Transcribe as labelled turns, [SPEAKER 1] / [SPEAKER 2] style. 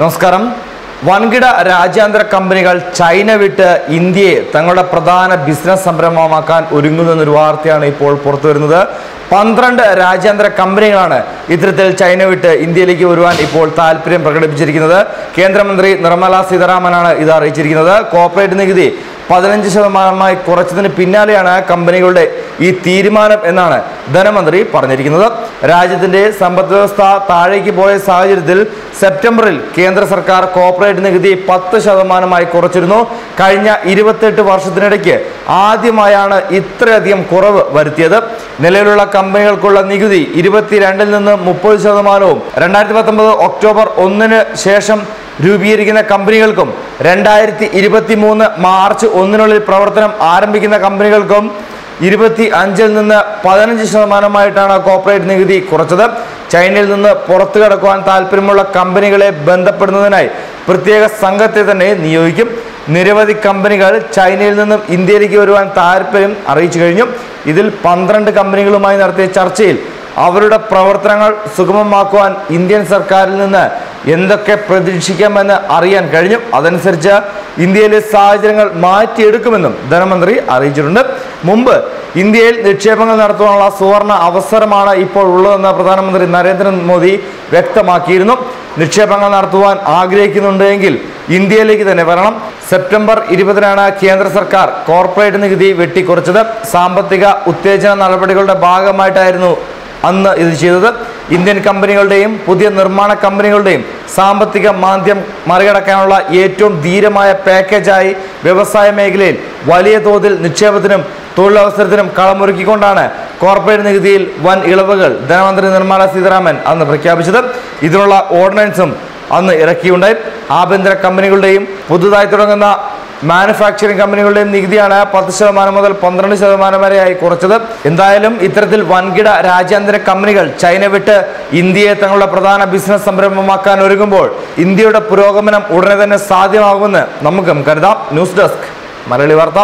[SPEAKER 1] നമസ്കാരം. വൻകിട രാജ്യാന്തര കമ്പനികൾ ചൈന വിട്ട് ഇന്ത്യയെ തങ്ങളുടെ പ്രധാന ബിസിനസ് സംരംഭമാക്കാൻ ഒരുങ്ങുന്നു എന്നൊരു വാർത്തയാണ് ഇപ്പോൾ പുറത്തു വരുന്നത് പന്ത്രണ്ട് രാജ്യാന്തര കമ്പനികളാണ് ഇത്തരത്തിൽ ചൈന വിട്ട് ഇന്ത്യയിലേക്ക് വരുവാൻ ഇപ്പോൾ താല്പര്യം പ്രകടിപ്പിച്ചിരിക്കുന്നത്. കേന്ദ്രമന്ത്രി നിർമ്മല സീതാരാമനാണ് ഇത് അറിയിച്ചിരിക്കുന്നത്. കോർപ്പറേറ്റ് നികുതി പതിനഞ്ച് ശതമാനമായി കുറച്ചതിന് പിന്നാലെയാണ് കമ്പനികളുടെ ഈ തീരുമാനം എന്നാണ് ധനമന്ത്രി പറഞ്ഞിരിക്കുന്നത്. രാജ്യത്തിന്റെ സമ്പദ് വ്യവസ്ഥ താഴേക്ക് പോയ സാഹചര്യത്തിൽ സെപ്റ്റംബറിൽ കേന്ദ്ര സർക്കാർ കോർപ്പറേറ്റ് നികുതി പത്ത് ശതമാനമായി കുറച്ചിരുന്നു. കഴിഞ്ഞ ഇരുപത്തെട്ട് വർഷത്തിനിടയ്ക്ക് ആദ്യമായാണ് ഇത്രയധികം കുറവ് വരുത്തിയത്. നിലവിലുള്ള കമ്പനികൾക്കുള്ള നികുതി ഇരുപത്തിരണ്ടിൽ നിന്ന് മുപ്പത് ശതമാനവും. രണ്ടായിരത്തി പത്തൊമ്പത് ഒക്ടോബർ ഒന്നിന് ശേഷം രൂപീകരിക്കുന്ന കമ്പനികൾക്കും രണ്ടായിരത്തി ഇരുപത്തി മൂന്ന് മാർച്ച് ഒന്നിനുള്ളിൽ പ്രവർത്തനം ആരംഭിക്കുന്ന കമ്പനികൾക്കും ഇരുപത്തി അഞ്ചിൽ നിന്ന് പതിനഞ്ച് ശതമാനമായിട്ടാണ് കോർപ്പറേറ്റ് നികുതി കുറച്ചത്. ചൈനയിൽ നിന്ന് പുറത്തു കടക്കുവാൻ താല്പര്യമുള്ള കമ്പനികളെ ബന്ധപ്പെടുന്നതിനായി പ്രത്യേക സംഘത്തെ തന്നെ നിയോഗിക്കും. നിരവധി കമ്പനികൾ ചൈനയിൽ നിന്നും ഇന്ത്യയിലേക്ക് വരുവാൻ താല്പര്യം അറിയിച്ചു കഴിഞ്ഞു. ഇതിൽ പന്ത്രണ്ട് കമ്പനികളുമായി നടത്തിയ ചർച്ചയിൽ അവരുടെ പ്രവർത്തനങ്ങൾ സുഗമമാക്കുവാൻ ഇന്ത്യൻ സർക്കാരിൽ നിന്ന് എന്തൊക്കെ പ്രതീക്ഷിക്കാമെന്ന് അറിയാൻ കഴിഞ്ഞു. അതനുസരിച്ച് ഇന്ത്യയിലെ സാഹചര്യങ്ങൾ മാറ്റിയെടുക്കുമെന്നും ധനമന്ത്രി അറിയിച്ചിട്ടുണ്ട്. മുമ്പ് ഇന്ത്യയിൽ നിക്ഷേപങ്ങൾ നടത്തുവാനുള്ള സുവർണ അവസരമാണ് ഇപ്പോൾ ഉള്ളതെന്ന് പ്രധാനമന്ത്രി നരേന്ദ്രമോദി വ്യക്തമാക്കിയിരുന്നു. നിക്ഷേപങ്ങൾ നടത്തുവാൻ ആഗ്രഹിക്കുന്നുണ്ടെങ്കിൽ ഇന്ത്യയിലേക്ക് തന്നെ വരണം. സെപ്റ്റംബർ ഇരുപതിനാണ് കേന്ദ്ര സർക്കാർ കോർപ്പറേറ്റ് നികുതി വെട്ടിക്കുറച്ചത്. സാമ്പത്തിക ഉത്തേജന നടപടികളുടെ ഭാഗമായിട്ടായിരുന്നു അന്ന് ഇത് ചെയ്തത്. ഇന്ത്യൻ കമ്പനികളുടെയും പുതിയ നിർമ്മാണ കമ്പനികളുടെയും സാമ്പത്തിക മാന്ദ്യം മറികടക്കാനുള്ള ഏറ്റവും ധീരമായ പാക്കേജായി വ്യവസായ മേഖലയിൽ വലിയ തോതിൽ നിക്ഷേപത്തിനും തൊഴിലവസരത്തിനും കളമൊരുക്കിക്കൊണ്ടാണ് കോർപ്പറേറ്റ് നികുതിയിൽ വൻ ഇളവുകൾ ധനമന്ത്രി നിർമ്മല സീതാരാമൻ അന്ന് പ്രഖ്യാപിച്ചത്. ഇതിനുള്ള ഓർഡിനൻസും അന്ന് ഇറക്കിയുണ്ടായി. ആഭ്യന്തര കമ്പനികളുടെയും പുതുതായി തുടങ്ങുന്ന മാനുഫാക്ചറിംഗ് കമ്പനികളുടെയും നികുതിയാണ് പത്ത് ശതമാനം മുതൽ പന്ത്രണ്ട് ശതമാനം വരെയായി കുറച്ചത്. എന്തായാലും ഇത്തരത്തിൽ വൻകിട രാജ്യാന്തര കമ്പനികൾ ചൈന വിട്ട് ഇന്ത്യയെ തങ്ങളുടെ പ്രധാന ബിസിനസ് സംരംഭമാക്കാൻ ഒരുങ്ങുമ്പോൾ ഇന്ത്യയുടെ പുരോഗമനം ഉടനെ തന്നെ സാധ്യമാകുമെന്ന് നമുക്കും കരുതാം. ന്യൂസ് ഡെസ്ക് മലയാളി വാർത്ത.